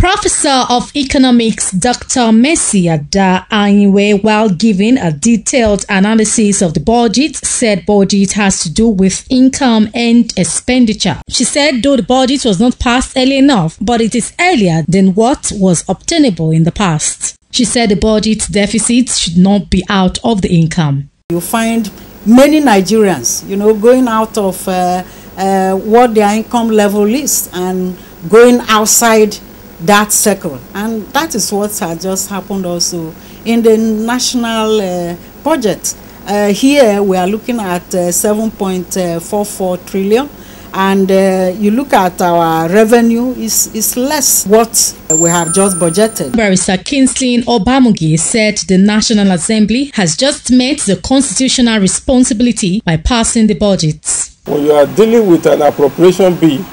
Professor of Economics Dr. Mercy Ada Anyiwe, while giving a detailed analysis of the budget, said budget has to do with income and expenditure. She said though the budget was not passed early enough, but it is earlier than what was obtainable in the past. She said the budget deficit should not be out of the income. You find many Nigerians, you know, going out of uh, uh, what their income level is and going outside that circle and that is what has just happened also in the national uh, budget uh, here we are looking at uh, 7.44 trillion and uh, you look at our revenue is is less what we have just budgeted. Barrister Kingsley Obamugi said the National Assembly has just met the constitutional responsibility by passing the budget. When you are dealing with an appropriation bill,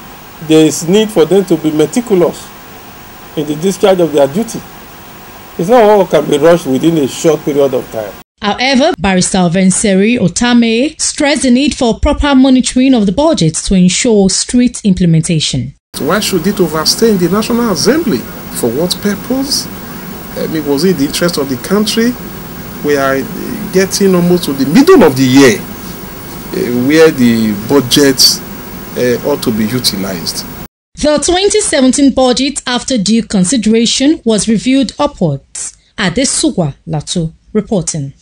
there is need for them to be meticulous in the discharge of their duty. It's not all can be rushed within a short period of time. However, Barrister Venseri Otame stressed the need for proper monitoring of the budget to ensure strict implementation. Why should it overstay in the National Assembly? For what purpose? I mean, was it the interest of the country? We are getting almost to the middle of the year uh, where the budget uh, ought to be utilized. The 2017 budget, after due consideration, was reviewed upwards. Adesuwa Lato reporting.